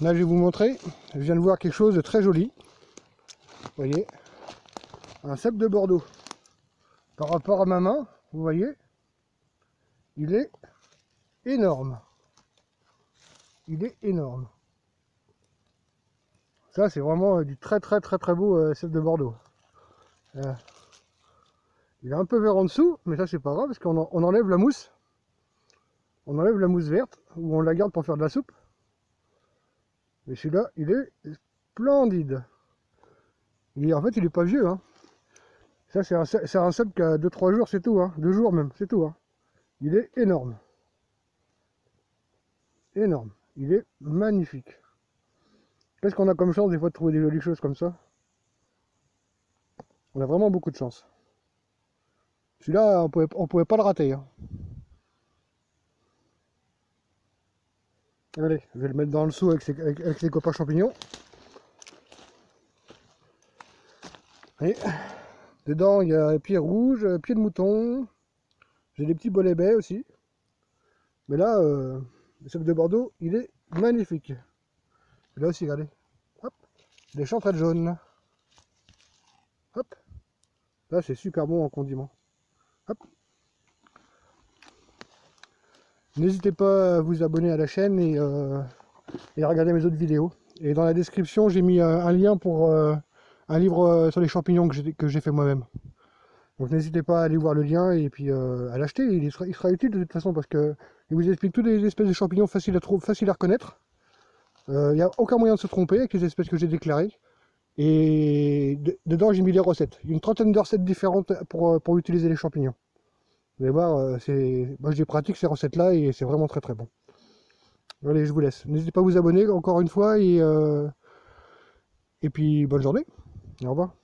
Là, je vais vous montrer. Je viens de voir quelque chose de très joli. Vous voyez Un cèpe de Bordeaux. Par rapport à ma main, vous voyez Il est énorme. Il est énorme. Ça, c'est vraiment du très très très très beau euh, cèpe de Bordeaux. Euh, il est un peu vert en dessous, mais ça c'est pas grave parce qu'on en- on enlève la mousse. On enlève la mousse verte ou on la garde pour faire de la soupe. Mais celui-là, il est splendide. Il est- en fait, il est pas vieux. Hein. Ça, c'est un, un qui a 2-3 jours, c'est tout. Hein. 2 jours même, c'est tout. Hein. Il est énorme. Énorme. Il est magnifique. Qu'est-ce qu'on a comme chance des fois de trouver des jolies choses comme ça? On a vraiment beaucoup de chance. Celui-là, on pouvait, on pas le rater. Allez, je vais le mettre dans le seau avec ses, copains champignons. Et dedans, il y a pied rouge, pied de mouton. J'ai des petits bolets baies aussi. Mais là, euh, le cèpe de Bordeaux, il est magnifique. Et là aussi, regardez. Hop, des chanterelles jaunes. Hop. Là, c'est super bon en condiment. Hop. N'hésitez pas à vous abonner à la chaîne et, euh, et à regarder mes autres vidéos. Et dans la description, j'ai mis euh, un lien pour euh, un livre sur les champignons que j'ai fait moi-même. Donc n'hésitez pas à aller voir le lien et puis à l'acheter. Il sera, il sera utile de toute façon parce que il vous explique toutes les espèces de champignons faciles à, faciles à reconnaître. Il n'y a aucun moyen de se tromper avec les espèces que j'ai déclarées. Et de- dedans, j'ai mis les recettes. Une trentaine de recettes différentes pour utiliser les champignons. Vous allez voir, euh, moi je les pratique ces recettes-là et c'est vraiment très très bon. Allez, je vous laisse. N'hésitez pas à vous abonner encore une fois et, euh, et puis bonne journée. Au revoir.